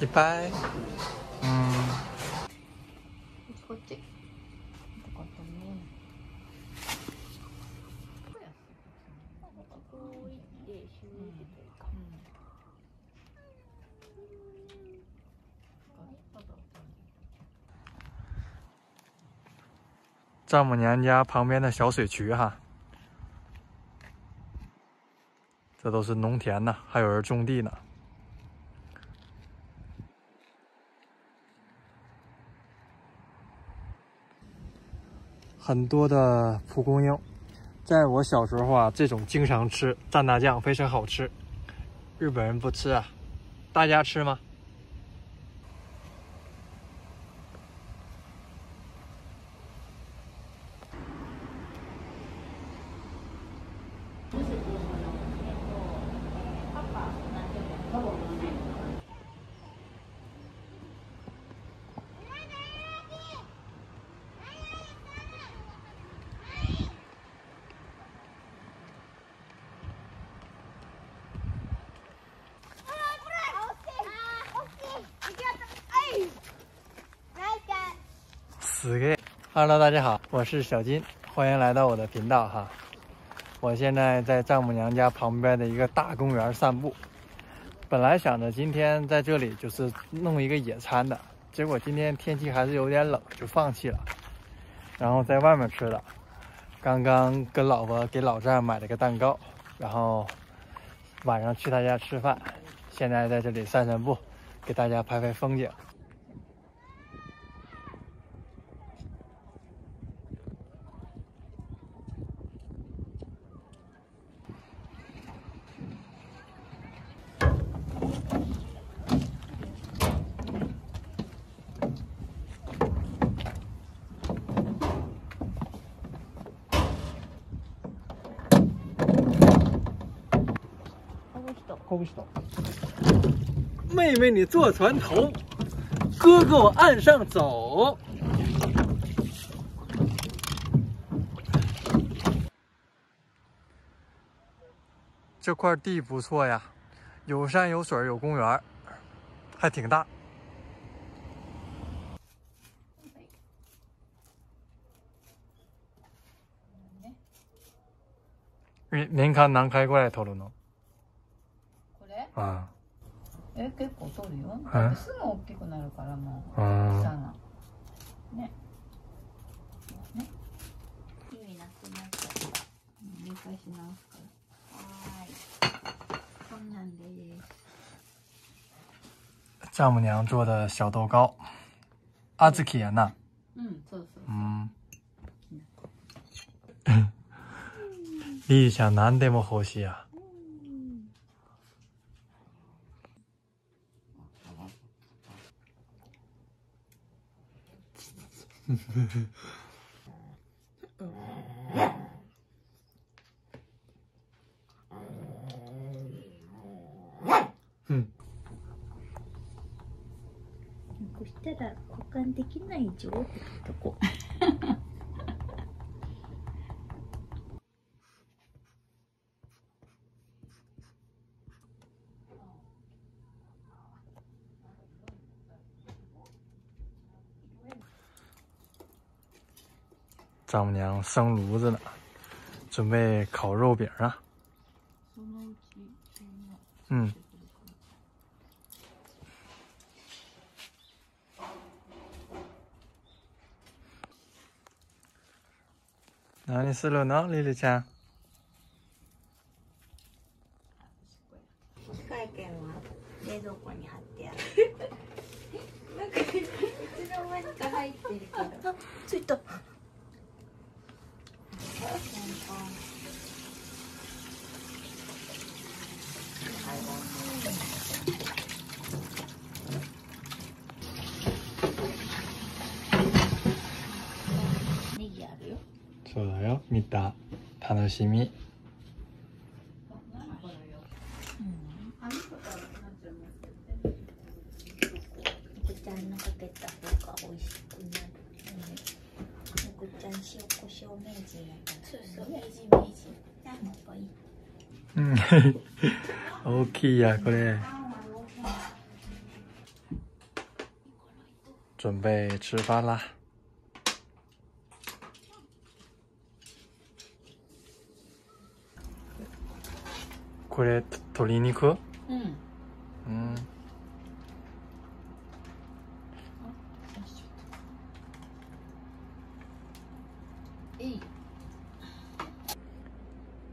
いっぱいうんこっちこっちこういってシューってというか丈母娘家旁边的小水渠哈，这都是农田呢，还有人种地呢。 很多的蒲公英，在我小时候啊，这种经常吃蘸大酱，非常好吃。日本人不吃啊，大家吃吗？死给！Hello，大家好，我是小金，欢迎来到我的频道哈。我现在在丈母娘家旁边的一个大公园散步。本来想着今天在这里就是弄一个野餐的，结果今天天气还是有点冷，就放弃了。然后在外面吃的，刚刚跟老婆给老丈买了个蛋糕，然后晚上去他家吃饭，现在在这里散散步，给大家拍拍风景。妹妹，你坐船头，哥哥我岸上走。这块地不错呀，有山有水有公园，还挺大。年間何回ぐらい取るの？ あえ結構取るよ。だってすぐ大きくなるからもう。草が。ね。ね。きれいになってなっちゃった入会し直すから。はい。こんなんです。丈母娘做的小豆糕阿兹基やな。うんそうそうう。ん。リリちゃん何でも欲しいやうん。こうしたら交換できないじょってとこ。丈母娘生炉子呢，准备烤肉饼啊。嗯。何するの、リリちゃん？機械券は冷蔵庫に貼ってある。なんかいつの間にか入ってるけど。ついた。 そうだよ、見た。楽しみ。ぐちゃん塩コショウ名人やから。そうそう、名人名人。あ、もういい。うん。大きいや、これ。 准备吃饭啦。これ鶏肉？嗯。嗯。い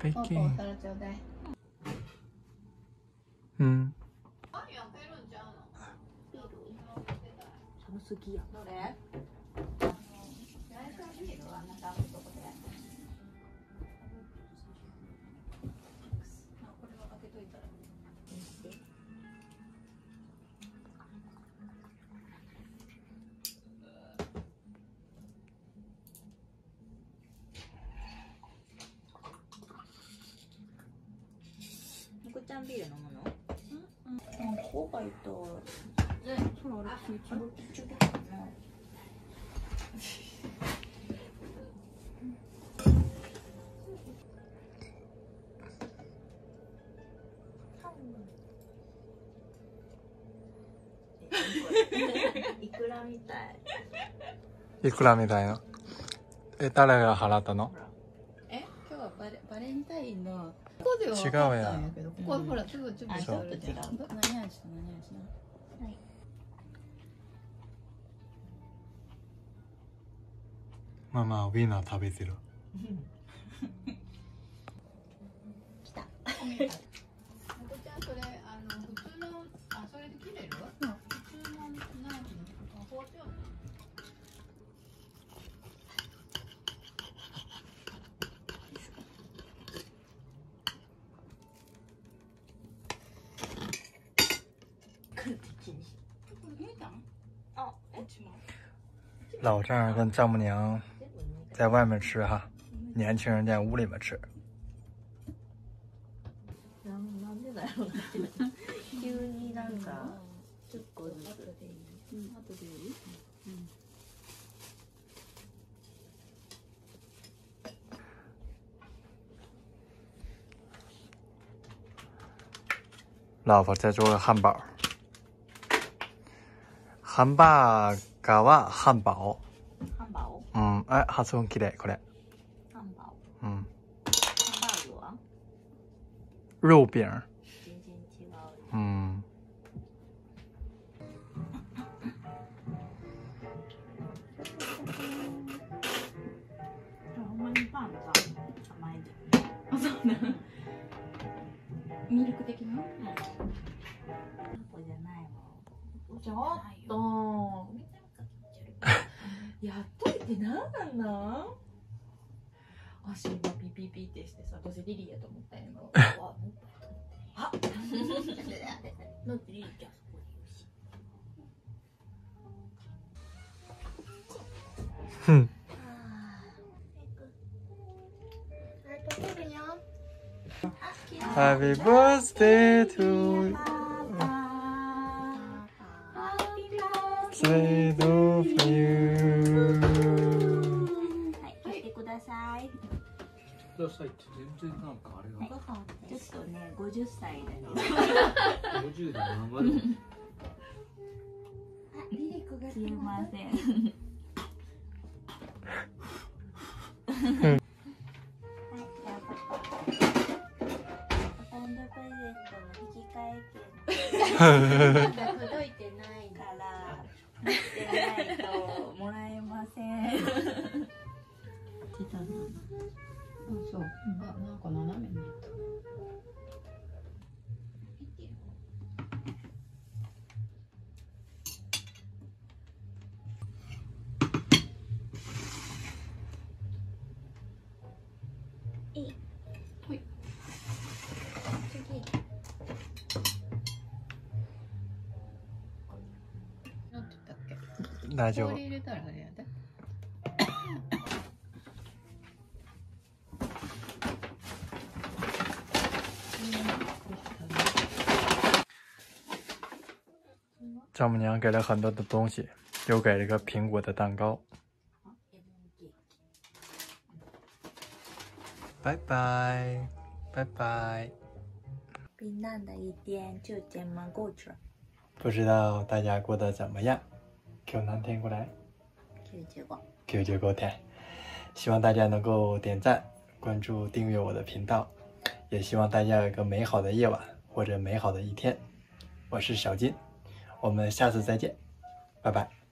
いけん。うん寒すぎどれビール飲むの？うん、うん、こうがいたね、そうあれ気持ちいいかないくらみたい。いくらみたいな。え、誰が払ったのえ、今日はバレバレンタインのこでは分かったんやけどここはほらちょっとちょっとちょっと。違う何味と何味なはいまあまあウィナー食べてる。来た 老丈人跟丈母娘在外面吃哈，年轻人在屋里面吃。老婆在做个汉堡。ハンバーガーはハンバオ。ハンバオうん。え、発音きれい、これ。ハンバオ。うん。ハンバーグは？肉饼。全然違う。うんやっといて何なんなん？足今ピピピってしてさどうせリリーやと思ったんやろ あノッてリリーじゃそこにいるしふん Happy birthday to you. ださいって全然なんかあれが母ちょっとね50歳だね。50で頑張るあリリコがすいませんうん届いてないから持ってないともらえません。あ、そう。あ、なんか斜めになった。大丈夫。氷入れたらあ丈母娘给了很多的东西，又给了个苹果的蛋糕。拜拜，拜拜。平淡的一天就这么过去了。不知道大家过得怎么样？今日何天过来？九十五。九十五天。希望大家能够点赞、关注、订阅我的频道，也希望大家有一个美好的夜晚或者美好的一天。我是小金，我们下次再见，拜拜。